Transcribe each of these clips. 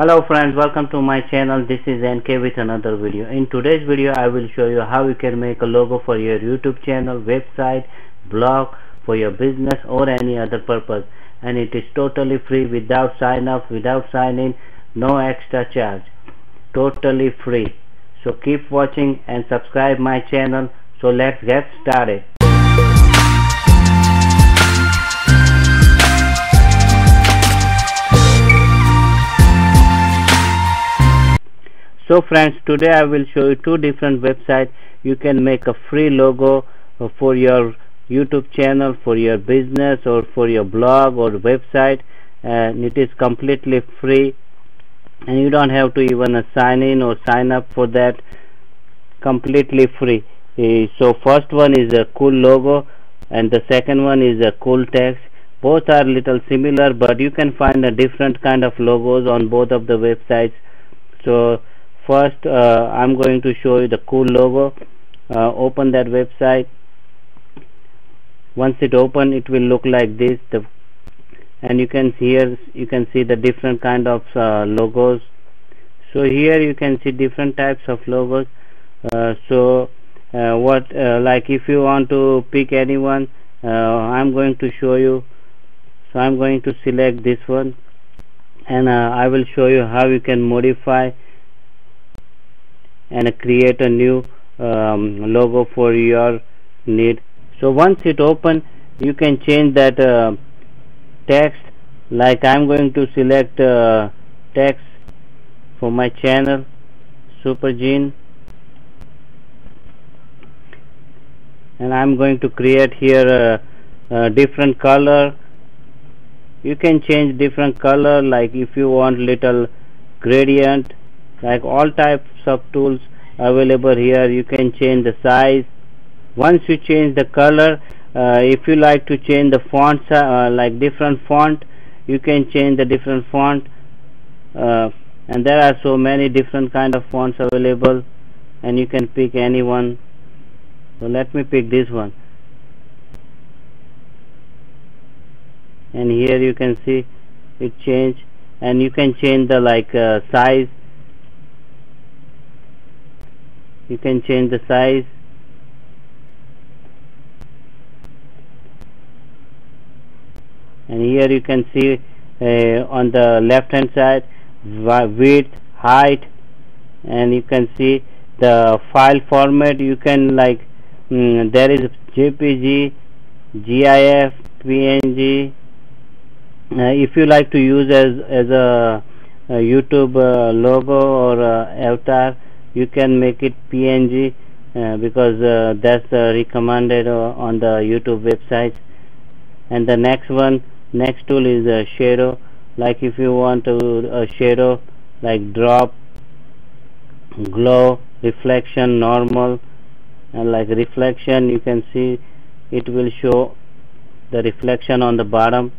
Hello friends, welcome to my channel. This is NK with another video. In today's video, I will show you how you can make a logo for your YouTube channel, website, blog, for your business or any other purpose. And it is totally free without sign up, without sign in, no extra charge. Totally free. So keep watching and subscribe my channel. So let's get started. So friends today I will show you two different websites. You can make a free logo for your YouTube channel for your business or for your blog or website and it is completely free. And you don't have to even uh, sign in or sign up for that. Completely free. Uh, so first one is a cool logo and the second one is a cool text. Both are little similar but you can find a different kind of logos on both of the websites. So first uh, I'm going to show you the cool logo. Uh, open that website. Once it open it will look like this. The and you can see here you can see the different kind of uh, logos. So here you can see different types of logos. Uh, so uh, what uh, like if you want to pick anyone I'm going to show you. So I'm going to select this one. And I will show you how you can modify and create a new um, logo for your need. So once it open you can change that uh, text. Like I'm going to select uh, text for my channel super genie and I'm going to create here a, a different color. You can change different color like if you want little gradient like all types of tools available here you can change the size. Once you change the color uh, if you like to change the font uh, like different font you can change the different font. Uh, and there are so many different kind of fonts available and you can pick any one. So let me pick this one. And here you can see it change and you can change the like uh, size you can change the size. And here you can see uh, on the left hand side width height and you can see the file format. You can like mm, there is jpg gif png uh, if you like to use as as a, a youtube uh, logo or avatar you can make it png uh, because uh, that's uh, recommended uh, on the youtube website. And the next one next tool is a shadow. Like if you want to a shadow like drop glow reflection normal and like reflection you can see it will show the reflection on the bottom.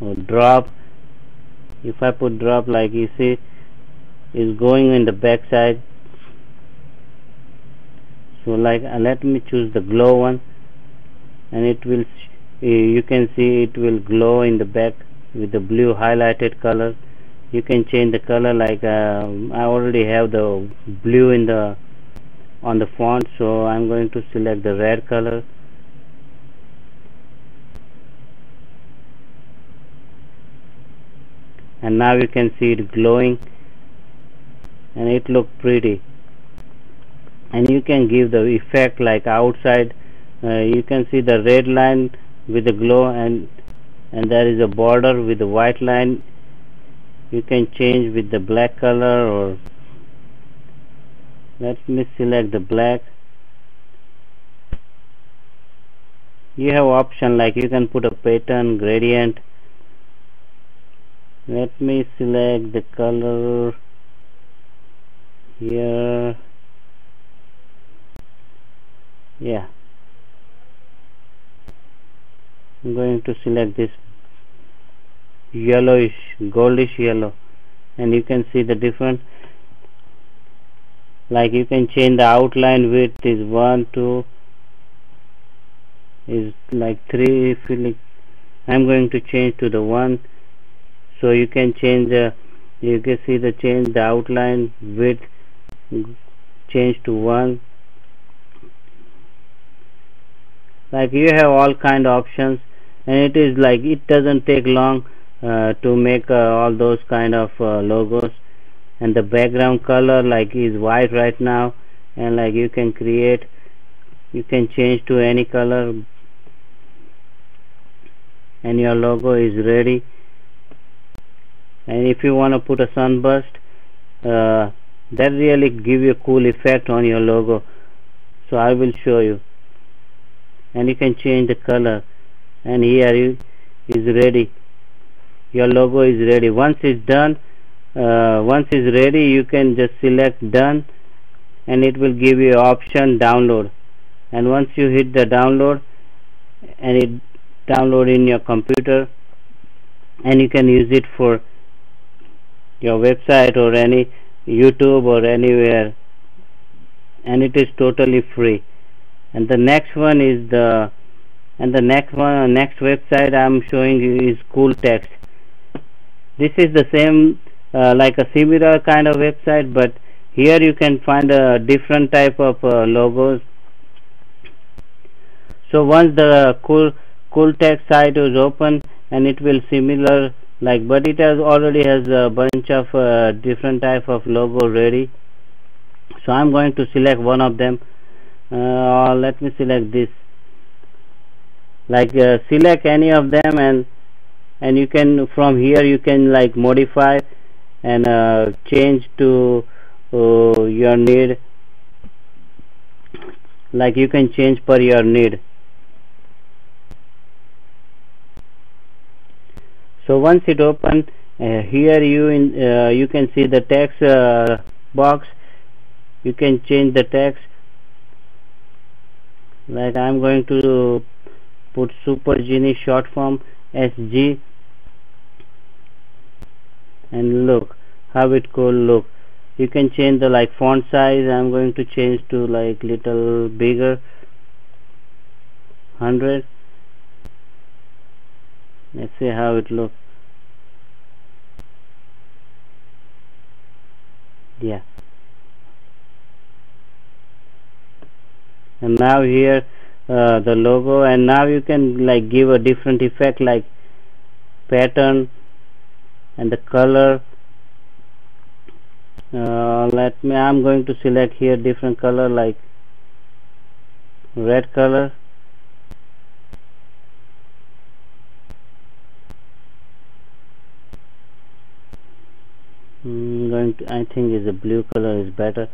Or drop if I put drop like you see is going in the back side so like uh, let me choose the glow one and it will uh, you can see it will glow in the back with the blue highlighted color. You can change the color like uh, I already have the blue in the on the font so I'm going to select the red color and now you can see it glowing. And it look pretty. And you can give the effect like outside uh, you can see the red line with the glow and and there is a border with the white line. You can change with the black color or let me select the black. You have option like you can put a pattern gradient let me select the color here. Yeah. I'm going to select this yellowish goldish yellow. And you can see the different like you can change the outline width is 1 2 is like 3 if you like I'm going to change to the one so you can change the you can see the change the outline width change to one. Like you have all kind of options and it is like it doesn't take long uh, to make uh, all those kind of uh, logos. And the background color like is white right now and like you can create you can change to any color and your logo is ready and if you want to put a sunburst uh, that really give you a cool effect on your logo. So I will show you. And you can change the color. And here you is ready. Your logo is ready. Once it's done uh, once it's ready you can just select done. And it will give you option download. And once you hit the download and it download in your computer and you can use it for your website or any YouTube or anywhere and it is totally free. And the next one is the and the next one next website I'm showing you is cool text. This is the same uh, like a similar kind of website but here you can find a different type of uh, logos. So once the cool cool text site is open and it will similar like but it has already has a bunch of uh, different type of logo ready. So I'm going to select one of them. Uh, let me select this. Like uh, select any of them and and you can from here you can like modify and uh, change to uh, your need. Like you can change per your need so once it open uh, here you in uh, you can see the text uh, box. You can change the text like I'm going to put super genie short form SG and look how it could look. You can change the like font size. I'm going to change to like little bigger. 100 let's see how it looks yeah. And now here uh, the logo and now you can like give a different effect like pattern and the color. Uh, let me I'm going to select here different color like red color I'm going to I think is a blue color is better.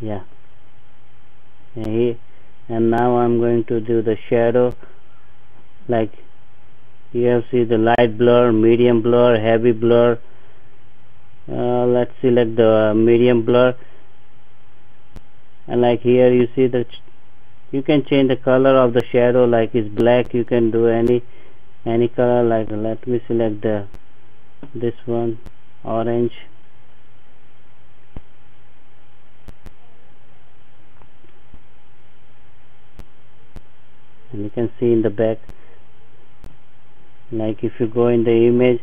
Yeah. And, now I'm going to do the shadow. Like you have see the light blur medium blur heavy blur. Uh, let's select the medium blur. And like here you see that you can change the color of the shadow like it's black. You can do any any color like let me select the this one orange. And you can see in the back like if you go in the image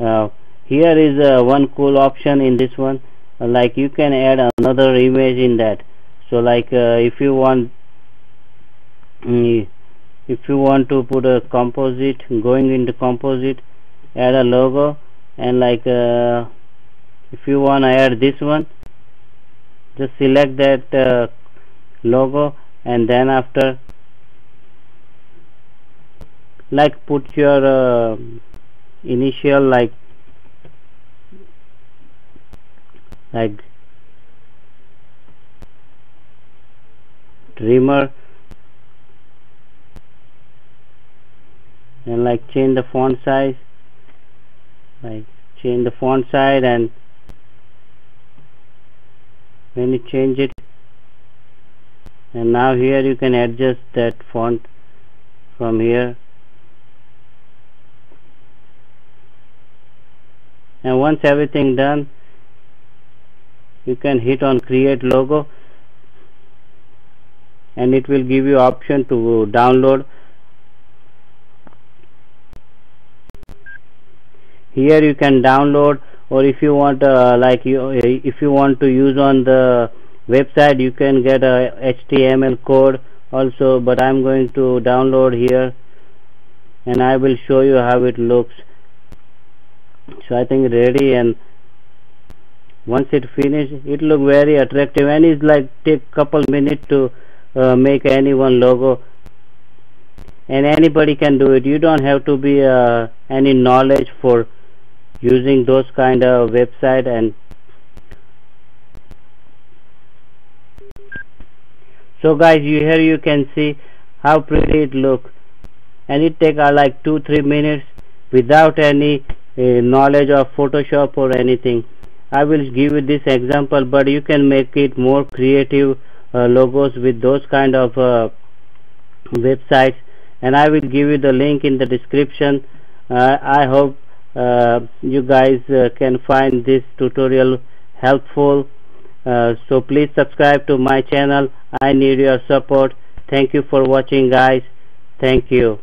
uh, here is uh, one cool option in this one. Uh, like you can add another image in that. So like uh, if you want mm, if you want to put a composite going into composite add a logo and like uh, if you want to add this one just select that uh, logo and then after like put your uh, initial like like dreamer and like change the font size like change the font size and when you change it and now here you can adjust that font from here. And once everything done you can hit on create logo and it will give you option to download here you can download or if you want uh, like you if you want to use on the website you can get a HTML code also but I'm going to download here and I will show you how it looks. So I think ready and once it finish it look very attractive and it's like take couple minutes to uh, make any one logo. And anybody can do it. You don't have to be uh, any knowledge for using those kind of website and so guys you here you can see how pretty it look. And it take uh, like two three minutes without any uh, knowledge of Photoshop or anything. I will give you this example but you can make it more creative uh, logos with those kind of uh, websites. And I will give you the link in the description. Uh, I hope you guys uh, can find this tutorial helpful. Uh, so please subscribe to my channel. I need your support. Thank you for watching guys. Thank you